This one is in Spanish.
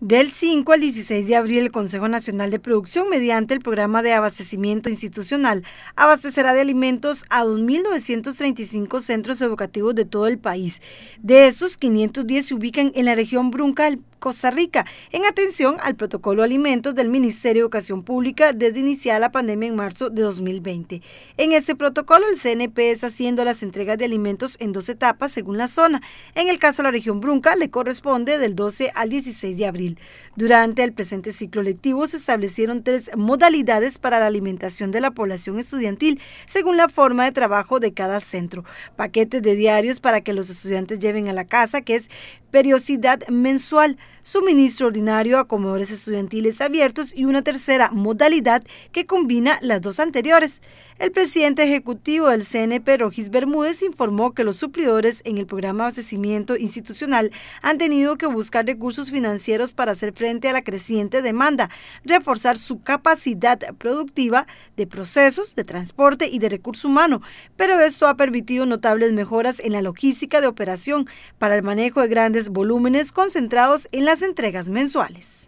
Del 5 al 16 de abril, el Consejo Nacional de Producción, mediante el programa de abastecimiento institucional, abastecerá de alimentos a 2.935 centros educativos de todo el país. De estos, 510 se ubican en la región Brunca Costa Rica, en atención al protocolo alimentos del Ministerio de Educación Pública desde iniciada la pandemia en marzo de 2020. En este protocolo, el CNP está haciendo las entregas de alimentos en dos etapas según la zona. En el caso de la región Brunca, le corresponde del 12 al 16 de abril. Durante el presente ciclo lectivo se establecieron tres modalidades para la alimentación de la población estudiantil, según la forma de trabajo de cada centro. Paquetes de diarios para que los estudiantes lleven a la casa, que es periodicidad mensual, suministro ordinario a comedores estudiantiles abiertos y una tercera modalidad que combina las dos anteriores. El presidente ejecutivo del CNP, Rogis Bermúdez, informó que los suplidores en el programa de abastecimiento institucional han tenido que buscar recursos financieros para hacer frente a la creciente demanda, reforzar su capacidad productiva de procesos, de transporte y de recurso humano, pero esto ha permitido notables mejoras en la logística de operación para el manejo de grandes volúmenes concentrados en las entregas mensuales.